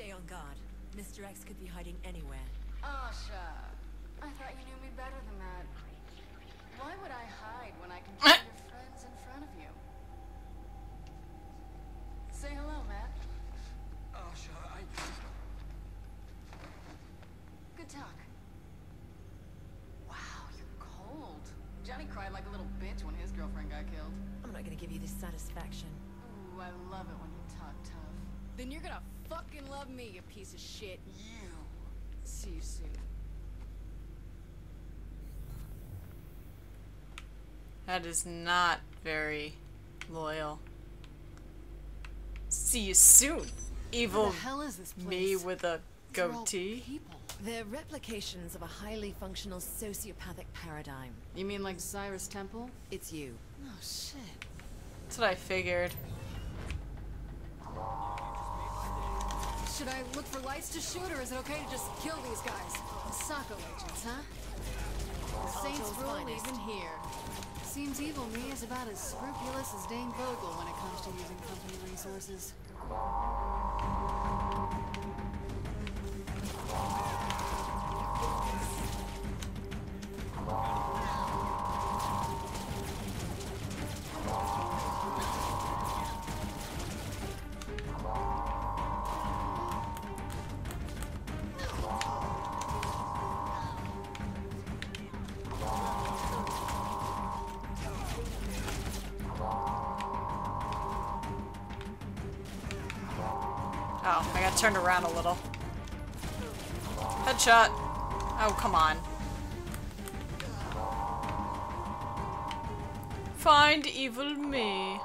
Stay on guard. Mr. X could be hiding anywhere. Asha, I thought you knew me better than that. Why would I hide when I can eh! find your friends in front of you? Say hello, Matt. Asha, I... Good talk. Wow, you're cold. Johnny cried like a little bitch when his girlfriend got killed. I'm not gonna give you this satisfaction. Ooh, I love it when you talk tough. Then you're gonna fucking love me, you piece of shit. You... See you soon. That is not very loyal. See you soon, evil the hell is this place? me with a These are all goatee. People. They're replications of a highly functional sociopathic paradigm. You mean like Cyrus Temple? It's you. Oh shit. That's what I figured. Should I look for lights to shoot, or is it okay to just kill these guys? Sako agents, huh? The Saints rule even here. Seems evil me is about as scrupulous as Dane Vogel when it comes to using company resources. I turned around a little. Headshot. Oh, come on. Find evil me.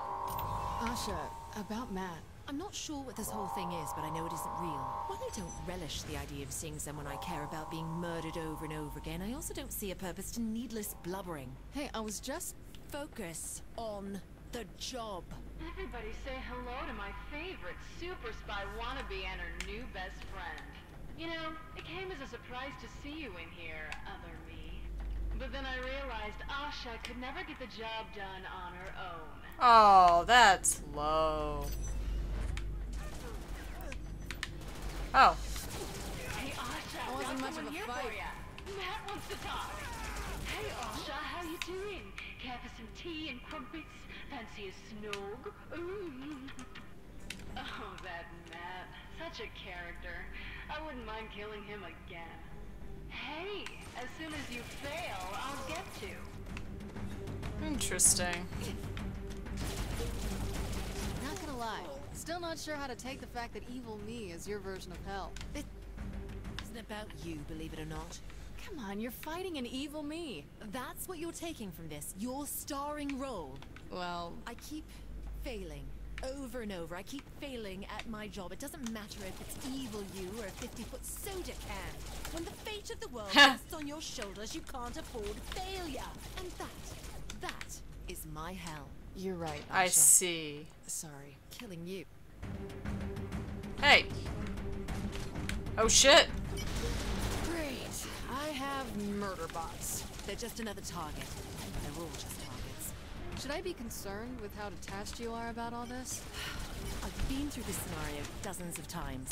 Asha, about Matt. I'm not sure what this whole thing is, but I know it isn't real. While I don't relish the idea of seeing someone I care about being murdered over and over again, I also don't see a purpose to needless blubbering. Hey, I was just... Focus on the job. Everybody say hello to my favorite super spy wannabe and her new best friend. You know, it came as a surprise to see you in here, other me. But then I realized Asha could never get the job done on her own. Oh, that's low. Oh. Hey Asha, It wasn't much of a here fight. for ya. Matt wants to talk. Hey Asha, how you doing? Care for some tea and crumpets? I fancy a snog? Ooh. Oh, that Matt. Such a character. I wouldn't mind killing him again. Hey, as soon as you fail, I'll get to. Interesting. Not gonna lie. Still not sure how to take the fact that evil me is your version of hell. It isn't about you, believe it or not. Come on, you're fighting an evil me. That's what you're taking from this, your starring role. Well, I keep failing. Over and over, I keep failing at my job. It doesn't matter if it's evil you or a 50-foot soda can. When the fate of the world rests on your shoulders, you can't afford failure. And that, that is my hell. you're right. I see. Sorry. Killing you. Hey. Oh shit. Great. I have murder bots. They're just another target. They're all just targets. Should I be concerned with how detached you are about all this? I've been through this scenario dozens of times.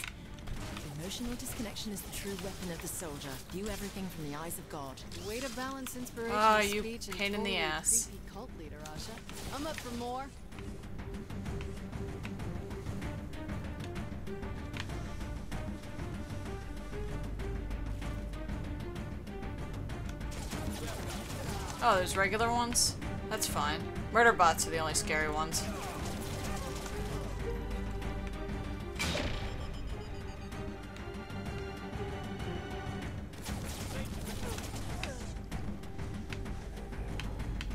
Emotional disconnection is the true weapon of the soldier. View everything from the eyes of God. Way to balance inspirational Ah, you speech and pain in the ass. creepy cult leader, Asha. I'm up for more. Oh, there's regular ones? That's fine. Murder bots are the only scary ones.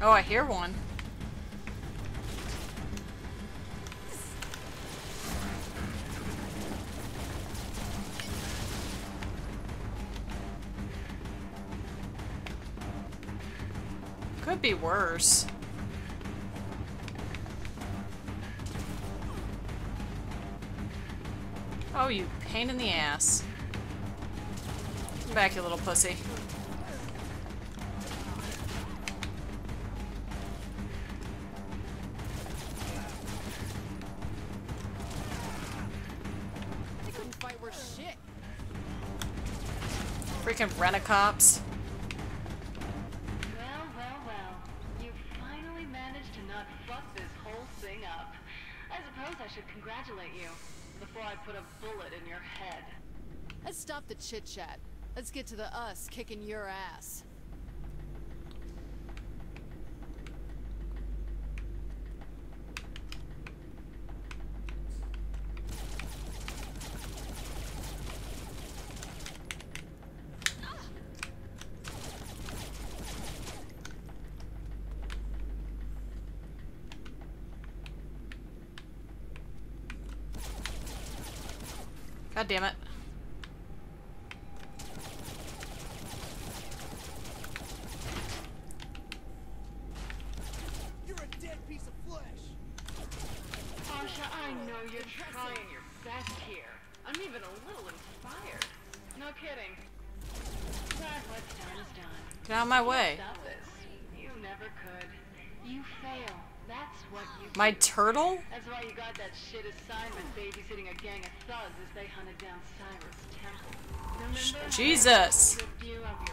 Oh, I hear one. Could be worse. Oh, you pain in the ass. Come back, you little pussy. Freaking rent-a-cops. Before I put a bullet in your head. Let's stop the chit chat. Let's get to the us kicking your ass. God damn it. You're a dead piece of flesh. Asha, I know you're trying your best here. I'm even a little inspired. No kidding. But what's done is done. Get out of my way. You never could. You fail. That's what you My turtle? That's why you got that shit assignment babysitting a gang of thugs as they hunted down Cyrus Temple. Jesus. they stripped you of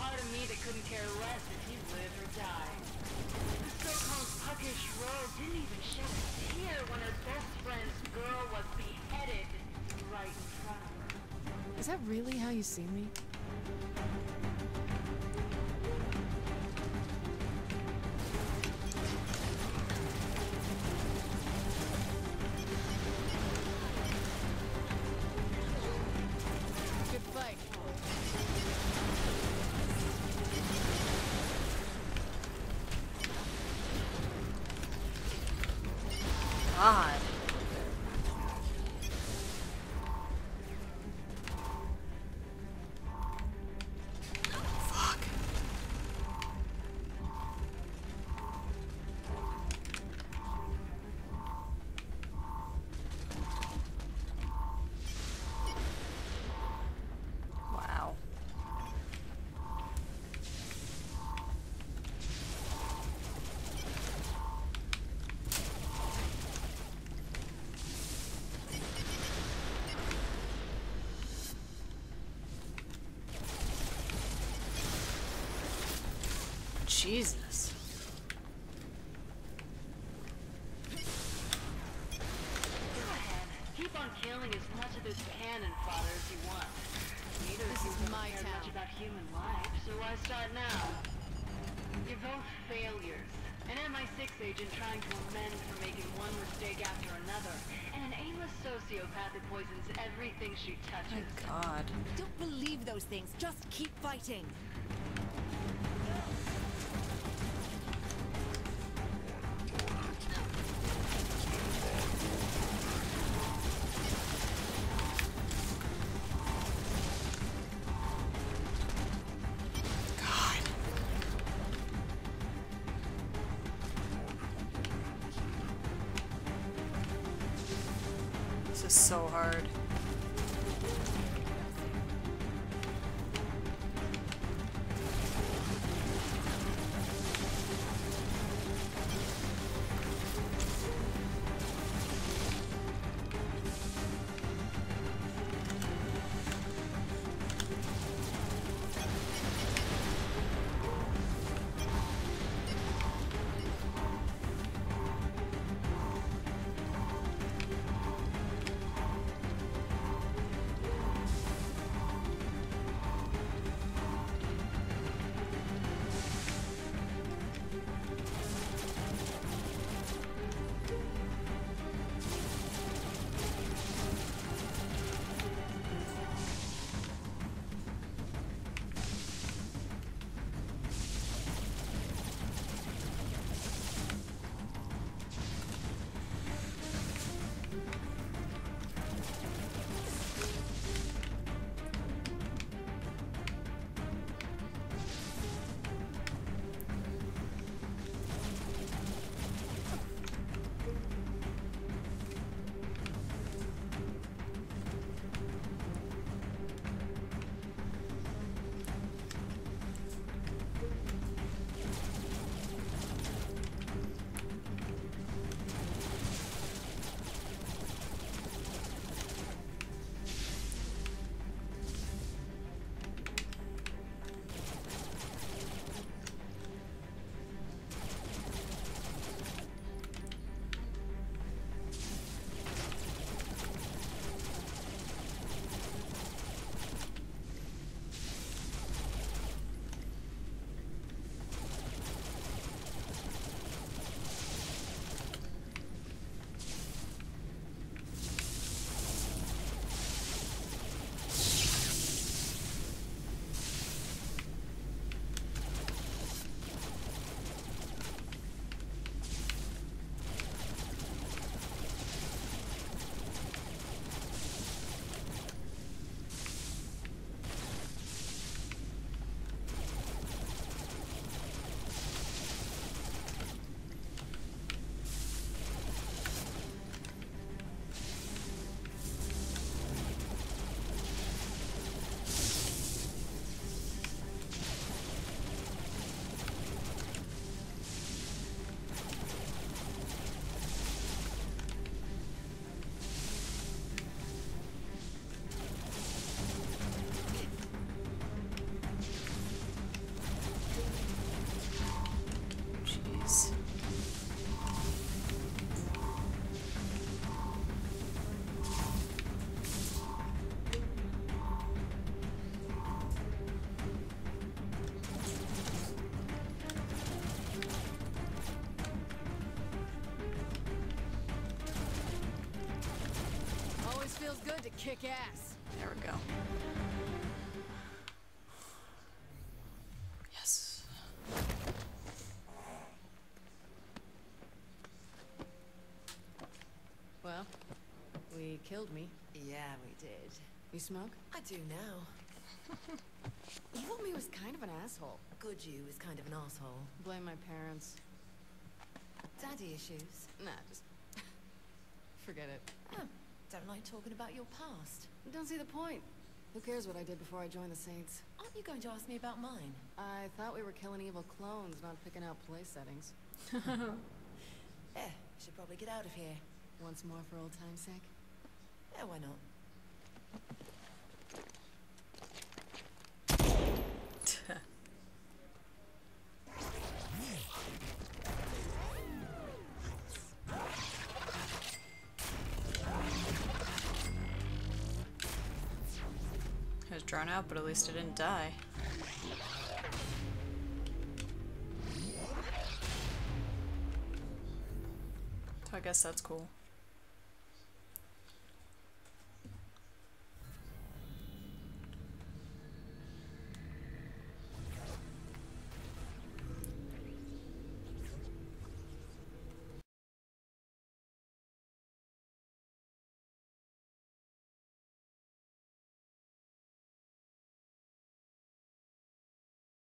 part of me that couldn't care less if you live or die. The so-called puckish didn't even shed a tear when her best friend's girl was beheaded right in front of her. Is that really how you see me? God. Jesus. Go ahead. Keep on killing as much of this cannon fodder as you want. Neither This is my care town. much about human life, so why start now? You're both failures. An MI6 agent trying to amend for making one mistake after another, and an aimless sociopath that poisons everything she My touches. God. Don't believe those things. Just keep fighting. So hard. Kick ass. There we go. Yes. Well, we killed me. Yeah, we did. You smoke? I do now. Evil me was kind of an asshole. Good you is kind of an asshole. Blame my parents. Daddy issues. Nah, just forget it. Oh, don't like talking about your past. Don't see the point. Who cares what I did before I joined the Saints? Aren't you going to ask me about mine? I thought we were killing evil clones, not picking out play settings. Eh, should probably get out of here. Once more for old time's sake. Yeah, why not? Drawn out, but at least it didn't die. So I guess that's cool.